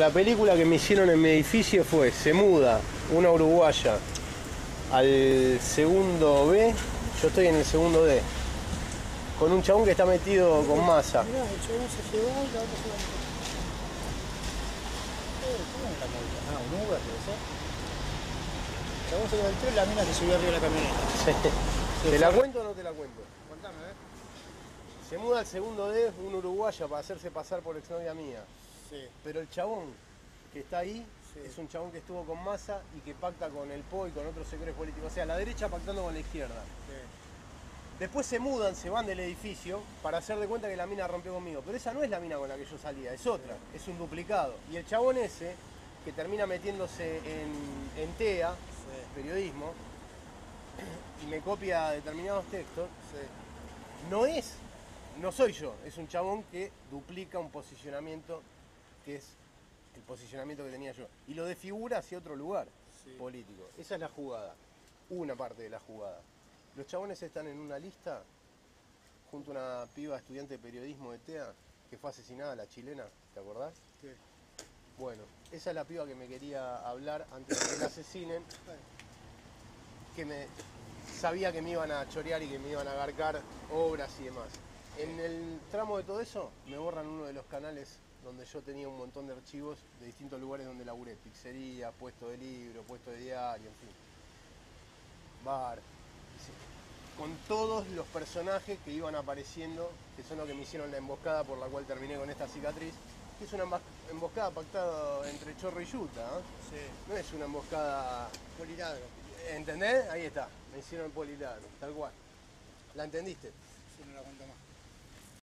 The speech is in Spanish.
La película que me hicieron en mi edificio fue Se muda, una uruguaya, al segundo B, yo estoy en el segundo D, con un chabón que está metido con masa. Mirá, el chabón se llevó y la otra se. Eh. Ah, un Uber, debe ser. El chabón se levantó y la mina se subió arriba de la camioneta. ¿Te la cuento o no te la cuento? Contame, ver. Se muda al segundo D, un uruguaya para hacerse pasar por exnovia mía. Sí. Pero el chabón que está ahí Sí. es un chabón que estuvo con masa y que pacta con el PO y con otros sectores políticos. O sea, la derecha pactando con la izquierda. Después se mudan, se van del edificio para hacer de cuenta que la mina rompió conmigo. Pero esa no es la mina con la que yo salía, es otra, es un duplicado. Y el chabón ese, que termina metiéndose en, en TEA, periodismo, y me copia determinados textos, no es, no soy yo, es un chabón que duplica un posicionamiento que es el posicionamiento que tenía yo. Y lo desfigura hacia otro lugar Sí. político. Esa es la jugada, una parte de la jugada. Los chabones están en una lista junto a una piba estudiante de periodismo de TEA que fue asesinada, la chilena, ¿te acordás? Sí. Bueno, esa es la piba que me quería hablar antes de que la asesinen, que me sabía que me iban a chorear y que me iban a agarcar obras y demás. En el tramo de todo eso me borran uno de los canales donde yo tenía un montón de archivos de distintos lugares donde laburé, pizzería, puesto de libro, puesto de diario, en fin. Bar. Con todos los personajes que iban apareciendo, que son los que me hicieron la emboscada por la cual terminé con esta cicatriz, que es una emboscada pactada entre Chorro y Yuta, ¿eh? Sí. no es una emboscada Poliladro. ¿Entendés? Ahí está. Me hicieron el poliladro, tal cual. ¿La entendiste? Sí, no la cuento más.